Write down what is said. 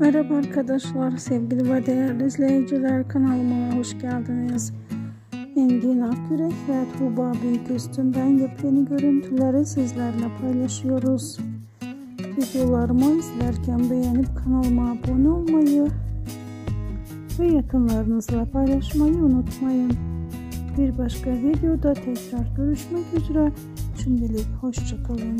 Merhaba arkadaşlar, sevgili ve değerli izleyiciler kanalıma hoş geldiniz. Engin Akyürek ve Tuğba Büyüküstü'nden yepyeni görüntüleri sizlerle paylaşıyoruz. Videolarımı izlerken beğenip kanalıma abone olmayı ve yakınlarınızla paylaşmayı unutmayın. Bir başka videoda tekrar görüşmek üzere. Şimdilik hoşçakalın.